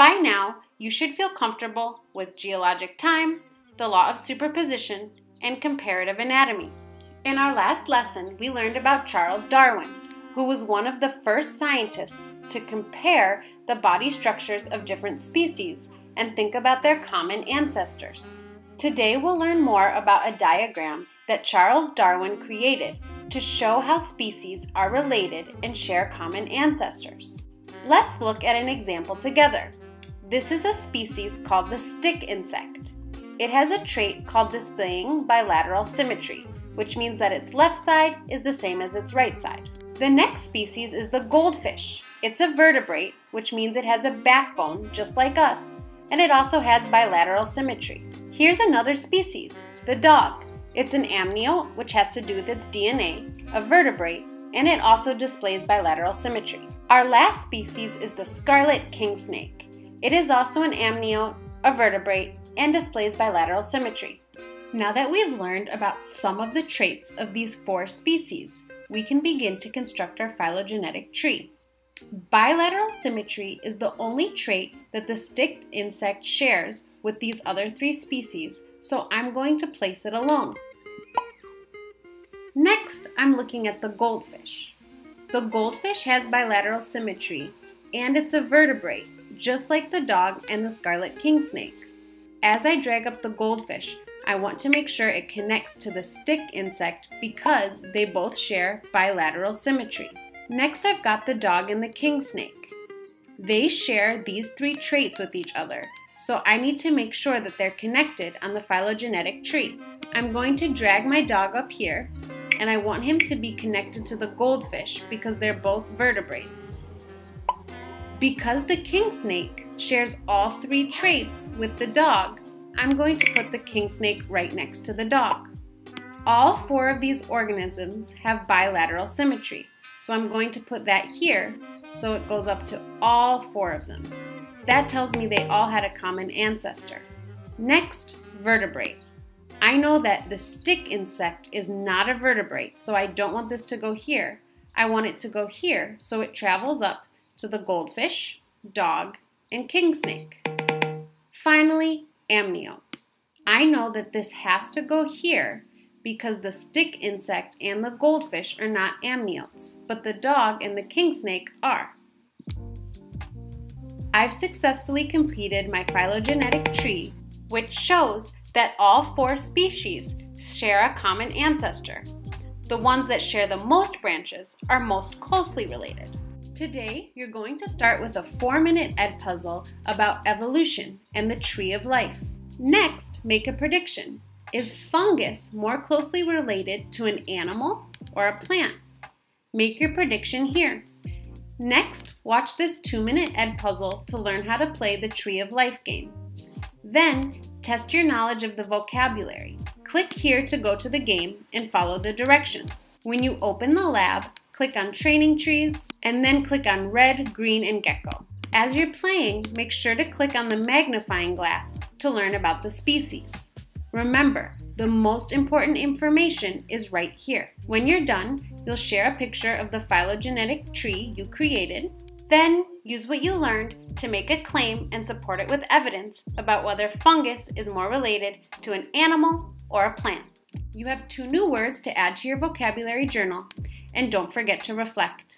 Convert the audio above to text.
By now, you should feel comfortable with geologic time, the law of superposition, and comparative anatomy. In our last lesson, we learned about Charles Darwin, who was one of the first scientists to compare the body structures of different species and think about their common ancestors. Today we'll learn more about a diagram that Charles Darwin created to show how species are related and share common ancestors. Let's look at an example together. This is a species called the stick insect. It has a trait called displaying bilateral symmetry, which means that its left side is the same as its right side. The next species is the goldfish. It's a vertebrate, which means it has a backbone just like us, and it also has bilateral symmetry. Here's another species, the dog. It's an amniote, which has to do with its DNA, a vertebrate, and it also displays bilateral symmetry. Our last species is the scarlet king snake. It is also an amniote, a vertebrate, and displays bilateral symmetry. Now that we've learned about some of the traits of these four species, we can begin to construct our phylogenetic tree. Bilateral symmetry is the only trait that the stick insect shares with these other three species, so I'm going to place it alone. Next, I'm looking at the goldfish. The goldfish has bilateral symmetry, and it's a vertebrate, just like the dog and the scarlet king snake. As I drag up the goldfish, I want to make sure it connects to the stick insect because they both share bilateral symmetry. Next I've got the dog and the king snake. They share these three traits with each other, so I need to make sure that they're connected on the phylogenetic tree. I'm going to drag my dog up here, and I want him to be connected to the goldfish because they're both vertebrates. Because the king snake shares all three traits with the dog, I'm going to put the king snake right next to the dog. All four of these organisms have bilateral symmetry, so I'm going to put that here so it goes up to all four of them. That tells me they all had a common ancestor. Next, vertebrate. I know that the stick insect is not a vertebrate, so I don't want this to go here. I want it to go here, so it travels up to the goldfish, dog, and king snake. Finally, amniote. I know that this has to go here because the stick insect and the goldfish are not amniotes, but the dog and the king snake are. I've successfully completed my phylogenetic tree, which shows that all four species share a common ancestor. The ones that share the most branches are most closely related. Today, you're going to start with a four-minute Edpuzzle about evolution and the tree of life. Next, make a prediction. Is fungus more closely related to an animal or a plant? Make your prediction here. Next, watch this two-minute Edpuzzle to learn how to play the Tree of Life game. Then, test your knowledge of the vocabulary. Click here to go to the game and follow the directions. When you open the lab, click on Training Trees, and then click on Red, Green, and Gecko. As you're playing, make sure to click on the magnifying glass to learn about the species. Remember, the most important information is right here. When you're done, you'll share a picture of the phylogenetic tree you created. Then, use what you learned to make a claim and support it with evidence about whether fungus is more related to an animal or a plant. You have two new words to add to your vocabulary journal, and don't forget to reflect.